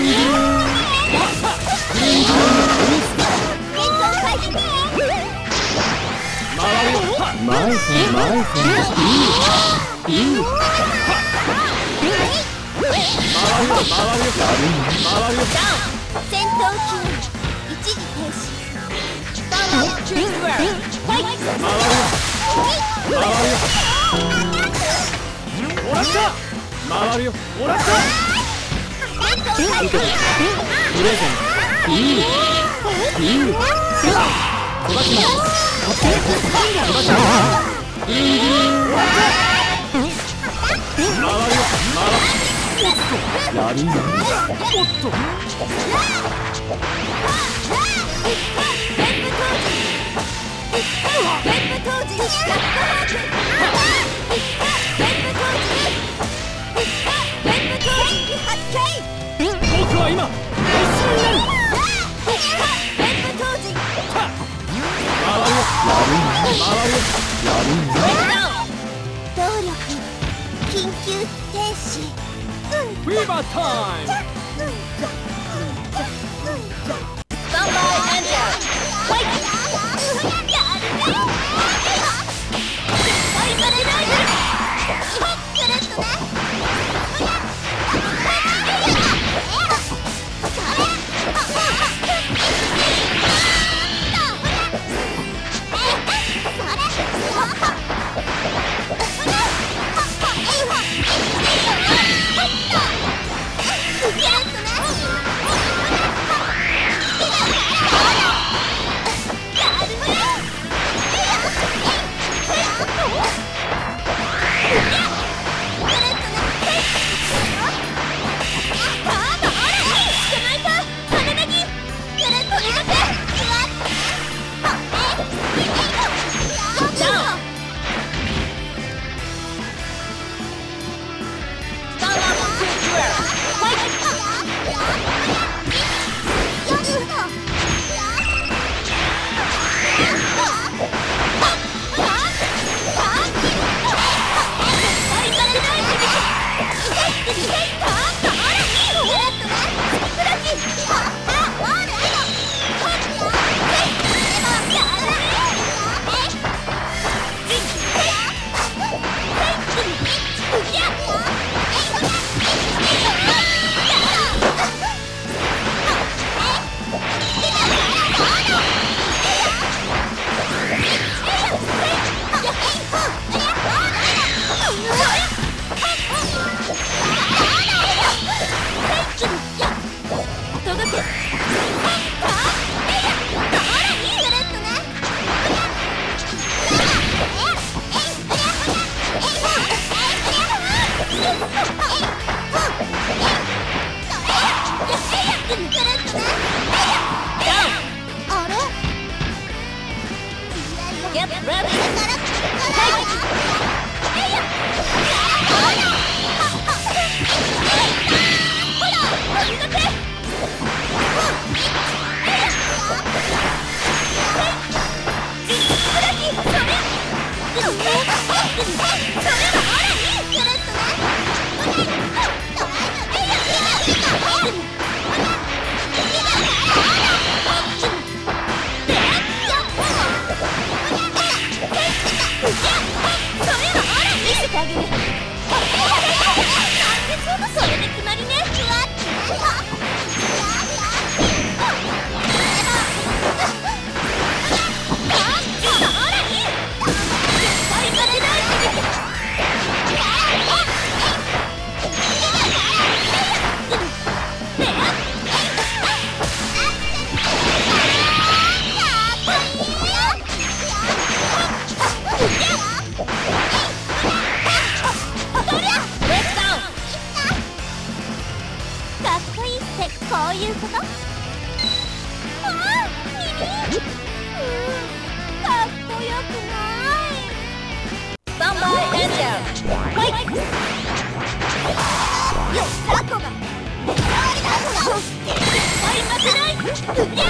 るよ回るよ。もらったップ当時は今一瞬になる。回るよ回るやるん緊急停止んフィーバータイム Wake up! やっラビってこういうこと？あ耳？うんかっこよくない。スンバエンジェルよっタコがタコが。ない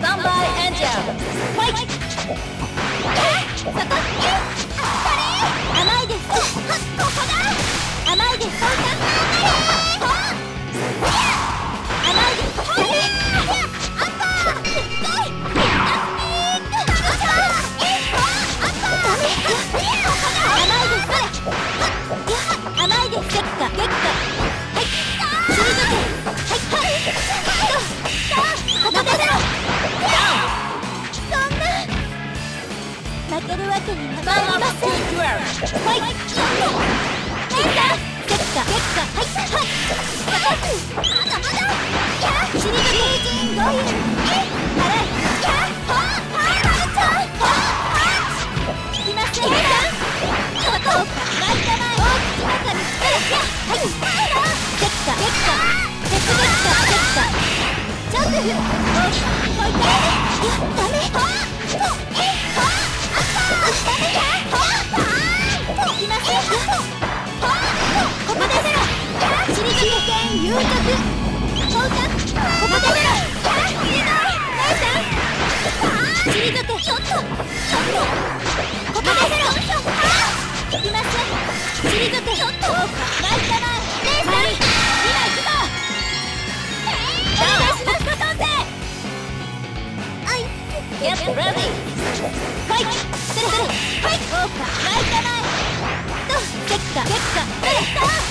Samba and Jump! Fight! Get the, get the, get the.